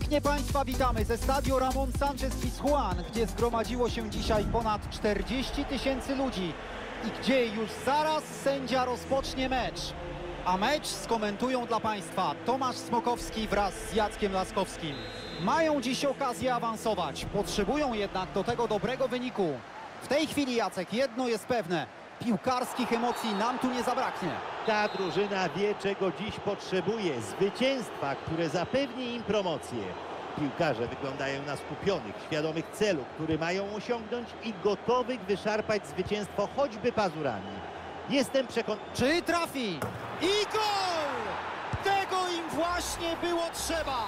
Pięknie Państwa witamy ze stadio Ramon Sanchez Pizjuan, gdzie zgromadziło się dzisiaj ponad 40 tysięcy ludzi i gdzie już zaraz sędzia rozpocznie mecz. A mecz skomentują dla Państwa Tomasz Smokowski wraz z Jackiem Laskowskim. Mają dziś okazję awansować, potrzebują jednak do tego dobrego wyniku. W tej chwili, Jacek, jedno jest pewne. Piłkarskich emocji nam tu nie zabraknie. Ta drużyna wie, czego dziś potrzebuje. Zwycięstwa, które zapewni im promocję. Piłkarze wyglądają na skupionych, świadomych celu, który mają osiągnąć i gotowych wyszarpać zwycięstwo choćby pazurami. Jestem przekonany... Czy trafi? I gol! Tego im właśnie było trzeba!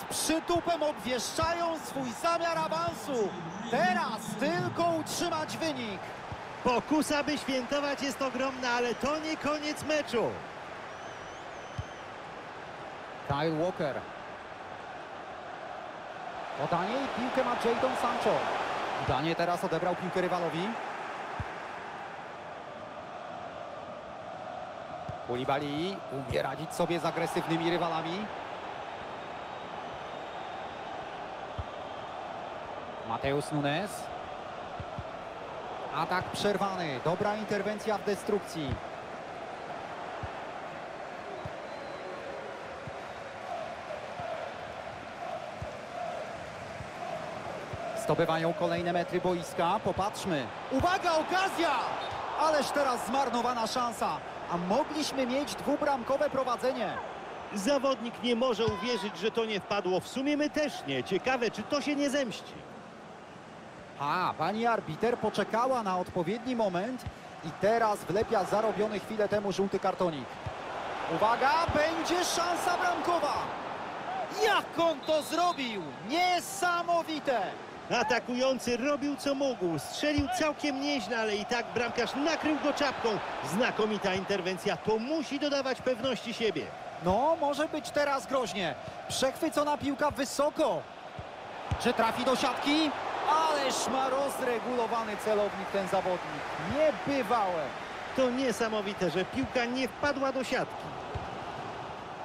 Z przytupem obwieszczają swój zamiar awansu. Teraz tylko utrzymać wynik. Pokusa, by świętować jest ogromna, ale to nie koniec meczu. Kyle Walker. Podanie i piłkę ma Jadon Sancho. Danie teraz odebrał piłkę rywalowi. Koulibaly umie radzić sobie z agresywnymi rywalami. Mateus Nunes. Atak przerwany. Dobra interwencja w destrukcji. Zdobywają kolejne metry boiska. Popatrzmy. Uwaga, okazja! Ależ teraz zmarnowana szansa. A mogliśmy mieć dwubramkowe prowadzenie. Zawodnik nie może uwierzyć, że to nie wpadło. W sumie my też nie. Ciekawe, czy to się nie zemści. A, pani arbiter poczekała na odpowiedni moment i teraz wlepia zarobiony chwilę temu żółty kartonik. Uwaga, będzie szansa bramkowa. Jak on to zrobił? Niesamowite! Atakujący robił co mógł, strzelił całkiem nieźle, ale i tak bramkarz nakrył go czapką. Znakomita interwencja, to musi dodawać pewności siebie. No, może być teraz groźnie. Przechwycona piłka wysoko. Czy trafi do siatki? Ależ ma rozregulowany celownik ten zawodnik. Niebywałe. To niesamowite, że piłka nie wpadła do siatki.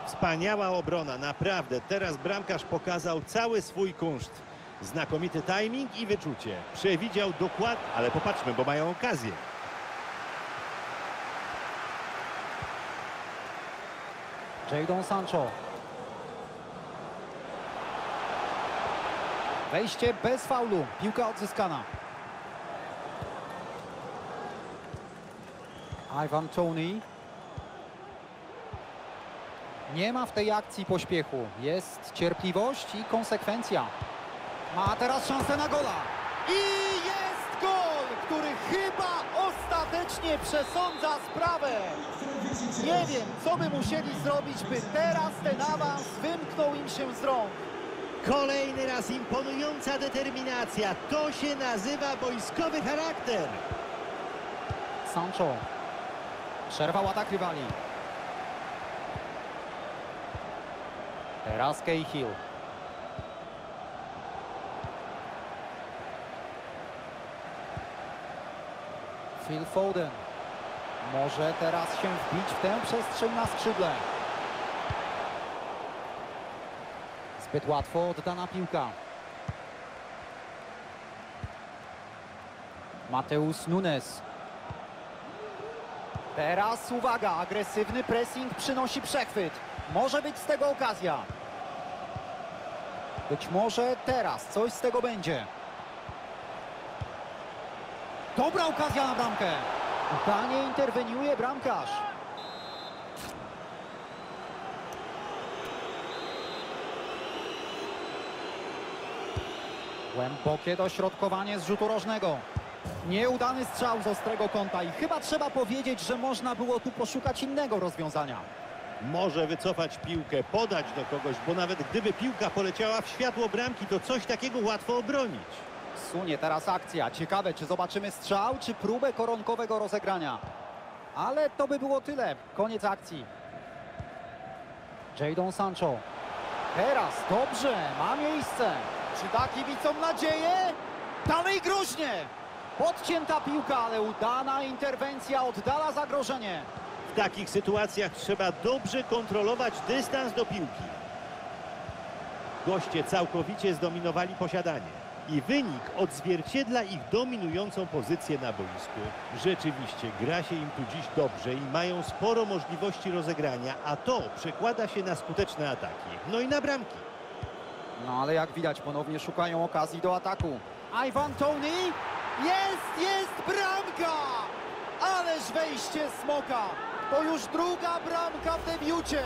Wspaniała obrona, naprawdę. Teraz bramkarz pokazał cały swój kunszt. Znakomity timing i wyczucie. Przewidział dokładnie, ale popatrzmy, bo mają okazję. Jadon Sancho. Wejście bez faulu. Piłka odzyskana. Ivan Tony. Nie ma w tej akcji pośpiechu. Jest cierpliwość i konsekwencja. Ma teraz szansę na gola. I jest gol, który chyba ostatecznie przesądza sprawę. Nie wiem, co by musieli zrobić, by teraz ten awans wymknął im się z rąk. Kolejny raz imponująca determinacja. To się nazywa boiskowy charakter. Sancho. Przerwał atak rywali. Teraz Cahill. Phil Foden. Może teraz się wbić w tę przestrzeń na skrzydle. Zbyt łatwo oddana piłka. Mateus Nunes. Teraz uwaga, agresywny pressing przynosi przechwyt. Może być z tego okazja. Być może teraz coś z tego będzie. Dobra okazja na bramkę. Udanie interweniuje bramkarz. Głębokie dośrodkowanie z rzutu rożnego. Nieudany strzał z ostrego kąta i chyba trzeba powiedzieć, że można było tu poszukać innego rozwiązania. Może wycofać piłkę, podać do kogoś, bo nawet gdyby piłka poleciała w światło bramki, to coś takiego łatwo obronić. Sunie teraz akcja. Ciekawe, czy zobaczymy strzał, czy próbę koronkowego rozegrania. Ale to by było tyle. Koniec akcji. Jadon Sancho. Teraz dobrze, ma miejsce. Czy da kibicom nadzieję? Dalej groźnie. Podcięta piłka, ale udana interwencja oddala zagrożenie. W takich sytuacjach trzeba dobrze kontrolować dystans do piłki. Goście całkowicie zdominowali posiadanie. I wynik odzwierciedla ich dominującą pozycję na boisku. Rzeczywiście gra się im tu dziś dobrze i mają sporo możliwości rozegrania, a to przekłada się na skuteczne ataki. No i na bramki. No ale jak widać ponownie szukają okazji do ataku. Ivan Tony! Jest, jest bramka! Ależ wejście Smoka! To już druga bramka w debiucie!